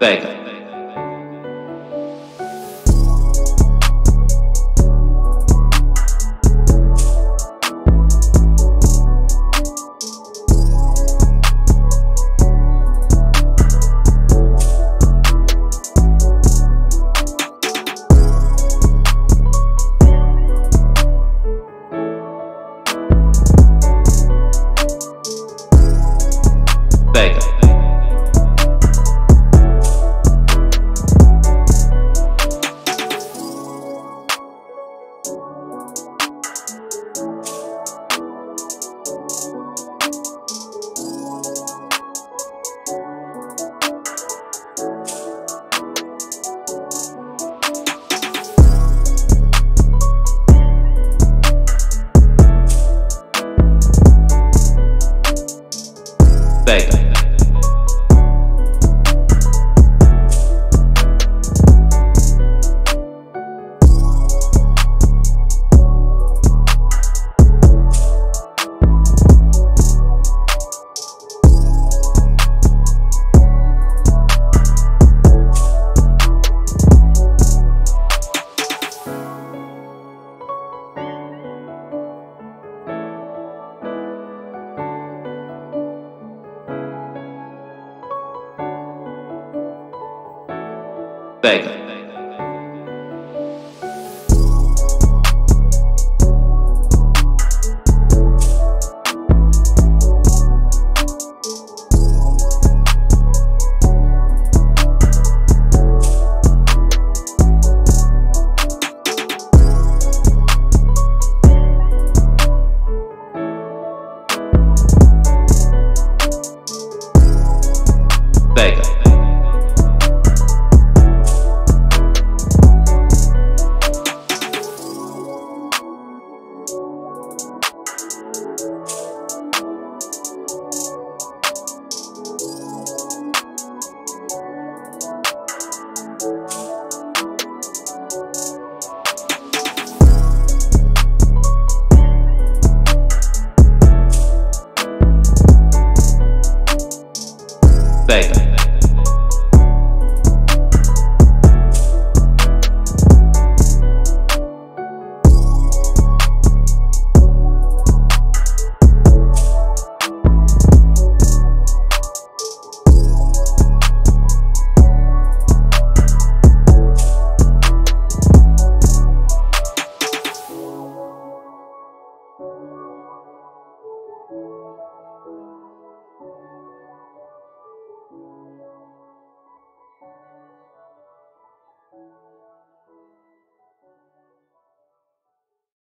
Vega. Vega. Vega. Vega.